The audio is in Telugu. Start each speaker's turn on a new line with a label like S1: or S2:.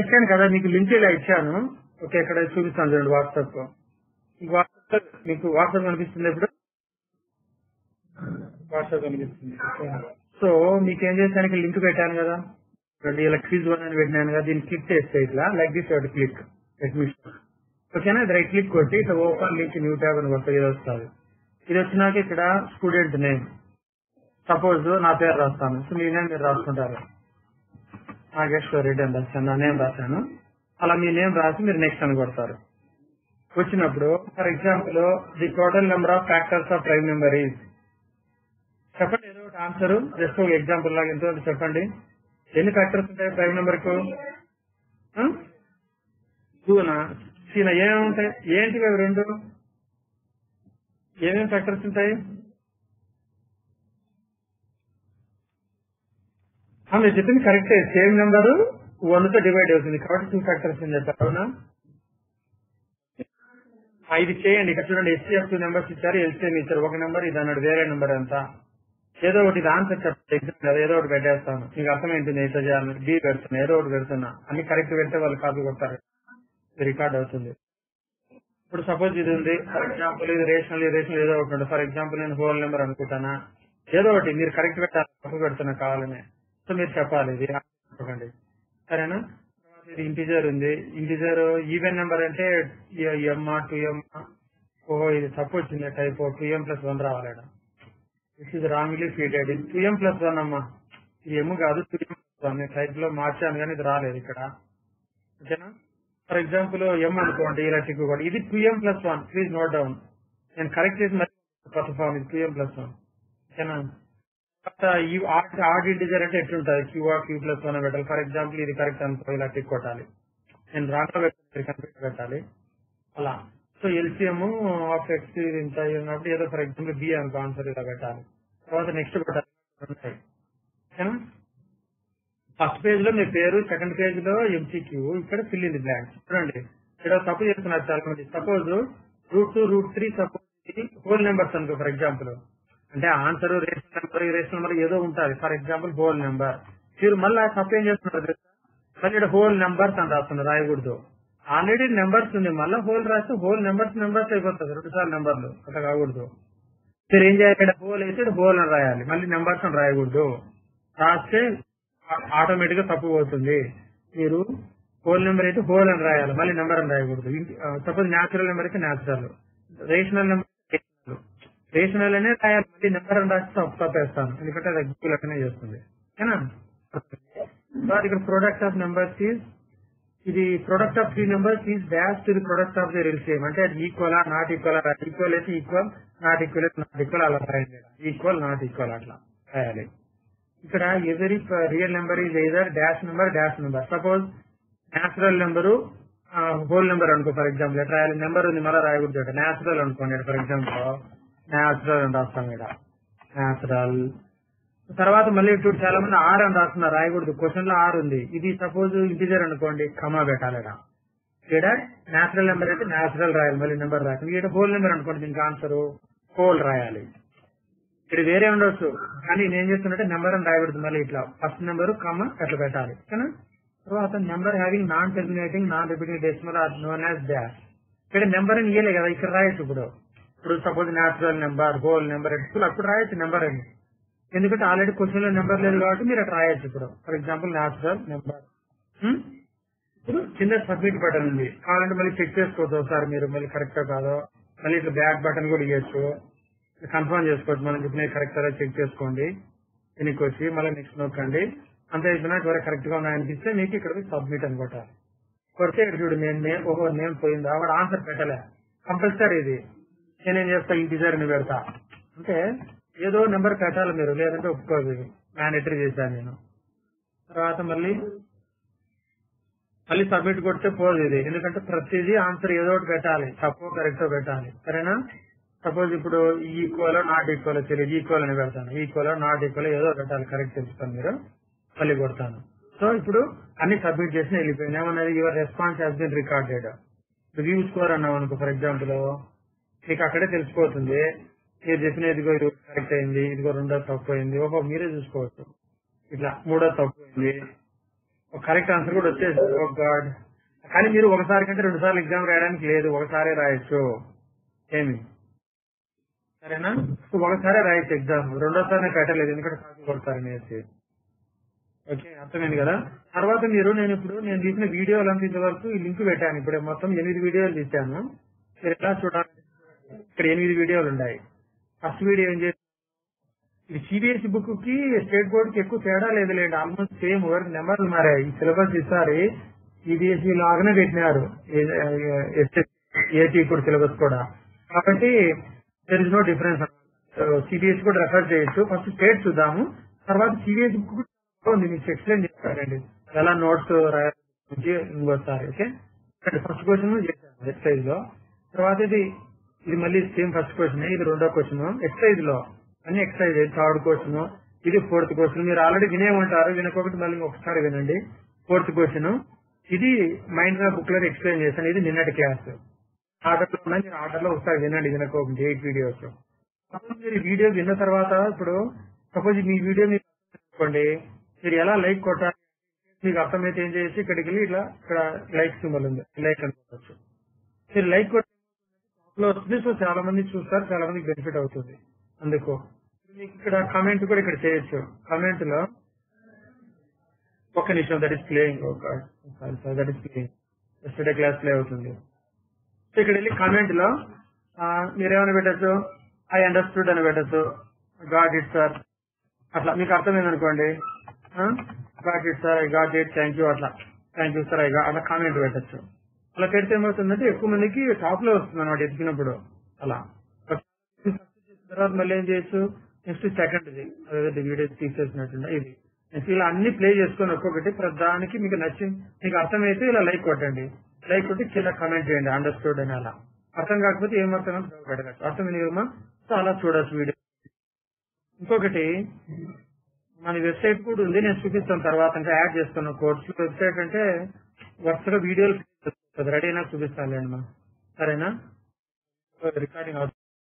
S1: ఇచ్చాను కదా మీకు లింక్ ఇలా ఇచ్చాను. ఓకే ఇక్కడ చూపిస్తాను చూడండి వాట్సాప్ వాట్సాప్ మీకు వాట్సాప్ కనిపిస్తుంది ఇప్పుడు వాట్సాప్ కనిపిస్తుంది. సో మీకు ఏం చేశాను లింక్ పెట్టాను కదా. రెండు ఇలా క్విజ్ వన్ అని పెట్టినాను కదా దీన్ని క్లిక్ చేస్తే ఇట్లా లైక్ దిస్ ఒకటి క్లిక్. అడ్మిషన్ ఓకేనా? ఇది రైట్ క్లిక్ కొట్టి ఇట్లా ఓపెన్ లింక్ న్యూ ట్యాబ్ అని కొత్త ఇది వస్తుంది. ఇది వచ్చినాక ఇక్కడ స్టూడెంట్ నేమ్. సపోజ్ నా పేరు రాస్తాను. సో మీ నేమ్ మీరు రాసుకుంటారు. నాగేశ్వర్ రెడ్డి అని రాశాను నా నేమ్ రాశాను. అలా మీ నేమ్ రాసి మీరు నెక్స్ట్ అని కొడతారు. వచ్చినప్పుడు for example the total number of factors of prime number is చెప్పండి ఏదో ఒకటి ఆన్సర్ జస్ట్ ఒక ఎగ్జాంపుల్ లాగా ఎంతో చెప్పండి. ఎన్ని ఫ్యాక్టర్స్ ఉంటాయి ప్రైమ్ నెంబర్కు? Hmm? టూనా సీనా ఏమేమి ఉంటాయి? ఏంటివి అవి రెండు? ఏమేమి ఫ్యాక్టర్స్ ఉంటాయి? మీరు చెప్పింది కరెక్టే. సేమ్ నెంబర్ వన్తో డివైడ్ అవుతుంది. కాబట్టి టూ ఫ్యాక్టర్స్ అని అవునా? ఇది చేయండి. ఇక్కడ చూడండి. ఎస్సీఎఫ్ టూ నెంబర్స్ ఇచ్చారు ఎల్సీఎం ఇచ్చారు. ఒక నెంబర్ ఇది అన్నాడు. వేరే నెంబర్ ఎంత? ఏదో ఒకటి ఇది ఆన్సర్ చెప్పండి. ఎగ్జామ్ ఏదో ఒకటి పెట్టేస్తాను. మీకు అర్థమైంటుంది ఎట్లా చేయాలని బి పెడుతున్నా ఏదో ఒకటి పెడుతున్నా. అన్ని కరెక్ట్ పెడితే వాళ్ళు కాపీ కొడతారు. రికార్డ్ అవుతుంది. ఇప్పుడు సపోజ్ ఇది ఉంది. ఫర్ ఎగ్జాంపుల్ ఇది రేషనల్ రేషనల్ ఏదో ఒకటి ఫర్ ఎగ్జాంపుల్ నేను హోల్ నెంబర్ అనుకుంటానా? ఏదో ఒకటి. మీరు కరెక్ట్ పెట్టాలి. తప్పు పెడుతున్నా కావాలని. సో మీరు చెప్పాలి. ఇది చెప్పకండి సరేనా? తర్వాత ఇది ఇంటిజర్ ఉంది. ఇంటిజర్ ఈవెన్ నెంబర్ అంటే ఎమ్ టూ ఎం ఓహో ఇది తప్పు వచ్చింది. Type two M plus one రావాలి దిస్ ఇస్ రాంగ్లీ ఫీటెడ్ ఇది టూ ఎం ప్లస్ వన్ అమ్మా. ఇది ఎమ్ కాదు టూ ఎం ప్లస్ వన్ టైప్లో మార్చాను కానీ ఇది రాలేదు ఇక్కడ. ఓకేనా? ఫర్ ఎగ్జాంపుల్ ఎం అనుకోండి ఇలా టిక్ కూడా. ఇది two M plus one please note down నేను కరెక్ట్ చేసి మరి కొత్త ఫామ్ ఇది టూ ఎం ప్లస్ వన్ ఓకేనా? తర్వాత ఇంటిజర్ అంటే ఎట్లుంటది? Q R Q plus one పెట్టాలి. ఫర్ ఎగ్జాంపుల్ ఇది కరెక్ట్ అనుకో ఇలా టిక్ కొట్టాలి. నేను రాంగ్ పెట్టాలి. అలా. సో ఎల్సిఎం ఆఫ్ ఎక్స్ ఇంత ఉన్నప్పుడు ఏదో ఫర్ ఎగ్జాంపుల్ బి అనుకో ఆన్సర్ ఇలా పెట్టాలి. తర్వాత నెక్స్ట్ పెట్టాలి ఫస్ట్ పేజ్లో మీ పేరు సెకండ్ పేజ్లో ఎంసీక్యూ ఇక్కడ ఫిల్ ఇన్ బ్లాంక్ చూడండి. ఇక్కడ తప్పు చేస్తున్నారు చాలా మంది suppose root two root three suppose whole numbers అనుకో ఫర్ ఎగ్జాంపుల్ అంటే answer ration number ration number ఏదో ఉంటుంది. ఫర్ ఎగ్జాంపుల్ హోల్ నెంబర్ మీరు మళ్ళీ తప్పు చేస్తున్నారు మళ్ళీ ఇక్కడ హోల్ నెంబర్స్ అని రాస్తుంది రాయకూడదు. ఆల్రెడీ నెంబర్స్ ఉంది. మళ్ళీ హోల్ రాస్తే హోల్ నెంబర్స్ నెంబర్స్ అయిపోతుంది రెండు సార్లు నెంబర్లు అట్లా కాకూడదు. మీరు ఏం చేయాలి? హోల్ అయితే హోల్ అని రాయాలి. మళ్ళీ నెంబర్స్ అని రాయకూడదు. రాస్తే ఆటోమేటిక్గా తప్పు పోతుంది. మీరు హోల్ నెంబర్ అయితే హోల్ అని రాయాలి. మళ్ళీ నెంబర్ అని రాయకూడదు. సపోజ్ న్యాచురల్ నెంబర్ అయితే న్యాచురల్ రేషనల్ నెంబర్ రేషనల్ అనే రాయాలి మళ్ళీ నెంబర్ అని రాసి తప్పేస్తాను ఎందుకంటే అది గూగుల్ అట్లనే చేస్తుంది. ఓకేనా తర్వాత ఇక్కడ ప్రొడక్ట్ ఆఫ్ నెంబర్స్ ఈజ్ ఇది product of three numbers is dash to the product of the LCM అంటే అది ఈక్వల్ నాట్ ఈక్వల్ ఈక్వల్ అయితే ఈక్వల్ నాట్ ఈక్వల్ అయితే నాట్ ఈక్వల్ అలా రాయండి ఈక్వల్ నాట్ ఈక్వల్ అట్లా రాయాలి. ఇక్కడ ఎవరి real number is either dash number dash number suppose natural number whole number అనుకో ఫర్ ఎగ్జాంపుల్ ఎట్లా రాయాలి? నెంబర్ ఉంది మళ్ళీ రాయకూడదు. నేచురల్ అనుకోండి ఫర్ ఎగ్జాంపుల్ న్యాచురల్ అని రాస్తాం ఇక్కడ. న్యాచురల్. తర్వాత మళ్ళీ ఇటు చాలా మంది ఆర్ అని రాస్తున్నారు రాయకూడదు. క్వశ్చన్లో ఆర్ ఉంది. ఇది సపోజ్ ఇంటిజర్ అనుకోండి కమా పెట్టాలి ఇక్కడ. న్యాచురల్ నెంబర్ అయితే న్యాచురల్ రాయాలి మళ్ళీ నెంబర్ రాయాలి. ఇక్కడ హోల్ నెంబర్ అనుకోండి దీనికి ఆన్సర్ హోల్ రాయాలి. ఇక్కడ వేరే ఉండొచ్చు. కానీ నేను చేస్తున్నట్టే నెంబర్ అని రాయకూడదు మళ్ళీ ఇట్లా. ఫస్ట్ నెంబర్ కమ అట్లా పెట్టాలి. ఓకేనా? తర్వాత number having non terminating non repeating decimal are known as dash ఇక్కడ నెంబర్ అని ఇయ్యలే కదా ఇక్కడ రాయొచ్చు ఇప్పుడు. ఇప్పుడు suppose natural number whole number అప్పుడు రాయొచ్చు నెంబర్ అని. ఎందుకంటే ఆల్రెడీ క్వశ్చన్లో నెంబర్ లేదు కాబట్టి మీరు అట్లా రాయొచ్చు ఇప్పుడు. ఫర్ ఎగ్జాంపుల్ న్యాచురల్ నెంబర్ ఇప్పుడు కింద సబ్మిట్ బటన్ ఉంది. కావాలంటే మళ్ళీ చెక్ చేసుకోవచ్చు ఒకసారి మీరు. మళ్ళీ కరెక్ట్ కాదో. మళ్ళీ ఇట్లా బ్యాక్ బటన్ కూడా ఇవ్వచ్చు కన్ఫర్మ్ చేసుకోవచ్చు. మనం చెప్పిన కరెక్ట్ చెక్ చేసుకోండి. దీనికి వచ్చి మళ్ళీ నెక్స్ట్ నొక్కండి. అంతే అయిపోయినాక ఎవరు కరెక్ట్గా ఉన్నాయనిపిస్తే మీకు ఇక్కడ సబ్మిట్ అని కొడితే ఇక్కడ చూడు నేను నేమ్ నేమ్ పోయింది? ఆవిడ ఆన్సర్ పెట్టలే. కంపల్సరీ ఇది. నేనేం చేస్తా? ఈ డిజైర్ని పెడతా. అంటే ఏదో నెంబర్ పెట్టాలి మీరు. లేదంటే ఒప్పుకోదు. ఇది చేశాను నేను. తర్వాత మళ్ళీ మళ్ళీ సబ్మిట్ కొడితే పోదు ఇది. ఎందుకంటే ప్రతిదీ ఆన్సర్ ఏదో ఒకటి పెట్టాలి. తప్పో కరెక్ట్ పెట్టాలి. సరేనా? సపోజ్ ఇప్పుడు ఈక్వల్ నాట్ ఈక్వల్ తెలియదు. E ఈక్వల్ అని పెడతాను. ఈక్వల్ నాట్ ఈక్వల్ ఏదో పెట్టాలి. కరెక్ట్ తెలుస్తాను మీరు. మళ్ళీ కొడతాను. సో ఇప్పుడు అన్ని సబ్మిట్ చేసి వెళ్ళిపోయింది ఏమన్నది? Your response has been recorded review score అన్నాం అనుకో ఫర్ ఎగ్జాంపుల్ మీకు అక్కడే తెలిసిపోతుంది. మీరు చెప్పిన ఇదిగో ఇది కరెక్ట్ అయింది ఇదిగో రెండో తప్పు అయింది. ఒక మీరే చూసుకోవచ్చు. ఇట్లా మూడో తప్పు అయింది. ఒక కరెక్ట్ ఆన్సర్ కూడా వచ్చేసి ఒక oh గాడ్ కానీ మీరు ఒకసారి కంటే రెండు సార్లు ఎగ్జామ్ రాయడానికి లేదు. ఒకసారి రాయొచ్చు. ఏమి? సరేనా? ఒకసారి రాయొచ్చు ఎగ్జామ్ రెండోసారి పెట్టలేదు ఎందుకంటే కాపీ కొడతారనేసి ఓకే అర్థమైంది కదా? తర్వాత మీరు నేను ఇప్పుడు నేను తీసిన వీడియోలు అంత ఇంతవరకు ఈ లింక్ పెట్టాను. ఇప్పుడు మొత్తం ఎనిమిది వీడియోలు తీశాను. మీరు ఎలా చూడాలి? ఇక్కడ ఎనిమిది వీడియోలు ఉన్నాయి. ఫస్ట్ వీడియో ఏం చేసి ఇది సిబిఎస్ఈ బుక్కి స్టేట్ బోర్డ్కి ఎక్కువ తేడా లేదు లేండి ఆల్మోస్ట్ సేమ్ వరకు నెంబర్లు మారాయి. ఈ సిలబస్ ఈసారి సిబిఎస్ఈ లాగానే పెట్టినారు. ఏటీ ఇప్పుడు సిలబస్ కూడా. కాబట్టి there is no difference CBSE కూడా రెఫర్ చేయొచ్చు. ఫస్ట్ స్టేట్ చూద్దాము. తర్వాత సిబిఎస్ఈ బుక్ ఉంది. మీకు ఎక్స్ప్లెయిన్ చేస్తారండి ఎలా నోట్స్ రాయాలి. ఇంకోసారి ఓకే ఫస్ట్ క్వశ్చన్ చేశాను ఎక్సైజ్లో. తర్వాత ఇది ఇది మళ్ళీ సేమ్ ఫస్ట్ క్వశ్చన్ ఇది రెండో క్వశ్చన్ ఎక్సైజ్లో అన్ని ఎక్సైజ్ థర్డ్ క్వశ్చన్ ఇది ఫోర్త్ క్వశ్చన్ మీరు ఆల్రెడీ వినే ఉంటారు వినకొకటి మళ్ళీ ఒకసారి వినండి. ఫోర్త్ క్వశ్చన్ ఇది మైండ్గా బుక్లో ఎక్స్ప్లెయిన్ చేశాను ఇది నిన్నటి క్లాస్ ఆర్డర్లో ఉన్నాయి మీరు ఆర్డర్లో ఒకసారి వినండి వినకొకటి ఎయిట్ వీడియోస్ మీరు వీడియో విన్న తర్వాత ఇప్పుడు సపోజ్ మీ వీడియో మీరు అనుకోండి మీరు ఎలా లైక్ కొట్టాలి మీకు అర్థమైతే ఏం చేసి ఇక్కడికి వెళ్ళి ఇట్లా ఇక్కడ లైక్ సింబల్ ఉంది లైక్ అనుకోవచ్చు మీరు లైక్ కొట్టే వస్తుంది చాలా మంది చూస్తారు చాలా మందికి బెనిఫిట్ అవుతుంది. అందుకు. మీకు ఇక్కడ కమెంట్ కూడా ఇక్కడ చేయొచ్చు. కమెంట్లో ఒక నిమిషం that is playing sorry sir that is playing yesterday class play అవుతుంది. సో ఇక్కడ వెళ్ళి కామెంట్లో ఆ, మీరేమైనా పెట్టచ్చు? ఐ అండర్స్టూడ్ అని పెట్టచ్చు. గాడ్ ఇట్ సార్ అట్లా. మీకు అర్థమైంది అనుకోండి got it sir I got it thank you అట్లా. థ్యాంక్ యూ సార్ ఐ అట్లా కామెంట్ పెట్టచ్చు. అలా పెడితే ఏమవుతుందంటే ఎక్కువ మందికి టాప్లో వస్తుంది అనమాట ఎతికినప్పుడు. అలా. తర్వాత మళ్ళీ ఏం చేయొచ్చు? నెక్స్ట్ సెకండ్ ఇది. అదే వీడియో తీసేసినట్టు ఇది. నెక్స్ట్ ఇలా అన్ని ప్లే చేసుకొని ఒక్కొక్కటి ప్రతి దానికి మీకు నచ్చింది మీకు అర్థమైతే ఇలా లైక్ కొట్టండి. లైక్ కొట్టి చిన్న కమెంట్ చేయండి అండర్స్టూడ్ అని అలా. అర్థం కాకపోతే ఏమర్థం పెడగచ్చు అర్థమైంది కదమ్మా సో అలా చూడొచ్చు వీడియో. ఇంకొకటి మన వెబ్సైట్ కూడా ఉంది. నేను చూపిస్తాను తర్వాత. ఇంకా యాడ్ చేస్తాను. కోర్స్ వెబ్సైట్ అంటే వరుసగా వీడియోలు రెడీ అయినా చూపిస్తాను లేండి మా సరేనా రికార్డింగ్